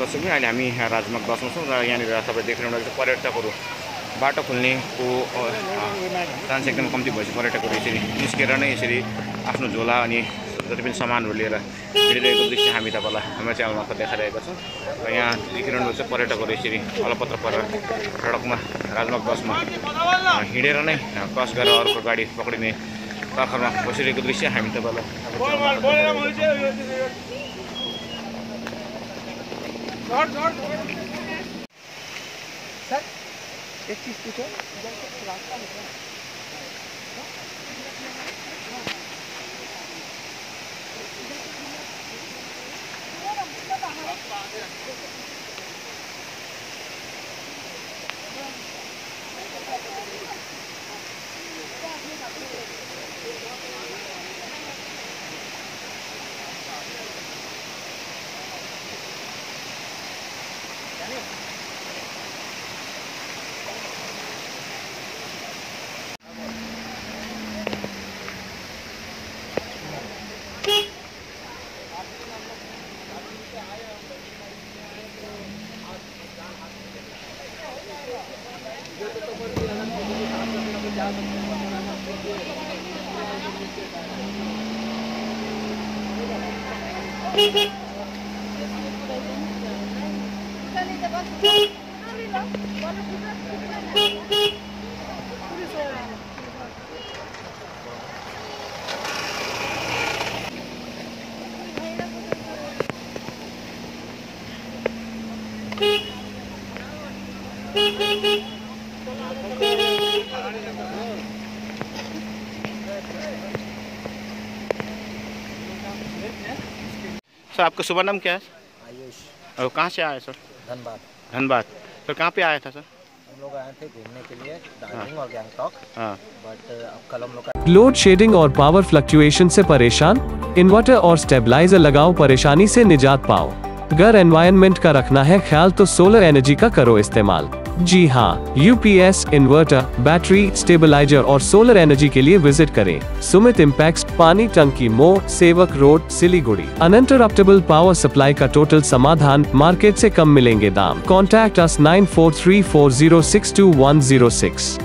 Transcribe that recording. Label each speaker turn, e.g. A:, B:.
A: दर्शक अहिले हामी राजमार्ग दसमा छौँ र यहाँनिर तपाईँ देखिरहनु भएको छ पर्यटकहरू बाटो खुल्नेको चान्स एकदम कम्ती भएपछि पर्यटकहरू यसरी निस्केर नै यसरी आफ्नो झोला अनि जति पनि सामानहरू लिएर हिँडिरहेको दृश्य हामी तपाईँलाई हाम्रो च्यानल मार्फत देखाइरहेका छौँ। र यहाँ देखिरहनु भएको छ पर्यटकहरू यसरी अलपत्र परेर सडकमा राजमार्ग बसमा हिँडेर नै क्रस गरेर अर्को गाडी पक्रिने तर्खरमा बसिरहेको दृश्य हामी तपाईँलाई
B: सर एक चीज़ पूछो। इधर से रास्ता निकला Beep beep. Beep Beep, beep.
A: Sir आपका शुभ नाम क्या है?
B: आयुष।
A: और कहाँ से आए सर
B: धनबाद।
A: धनबाद। सर कहाँ पे आया था सर
B: हम लोग आए थे घूमने के लिए दार्जिलिंग और गैंगटॉक।
A: हाँ।
B: बट अब कल हम लोग
C: लोड शेडिंग और पावर फ्लक्चुएशन से परेशान इन्वर्टर और स्टेबलाइजर लगाओ परेशानी से निजात पाओ। घर एनवायरनमेंट का रखना है ख्याल तो सोलर एनर्जी का करो इस्तेमाल। जी हाँ यूपीएस इन्वर्टर बैटरी स्टेबलाइजर और सोलर एनर्जी के लिए विज़िट करें। सुमित इम्पैक्स पानी टंकी मो Sevoke road Siliguri uninterruptible power supply का टोटल समाधान मार्केट से कम मिलेंगे दाम। Contact us nine four three four zero six two one zero six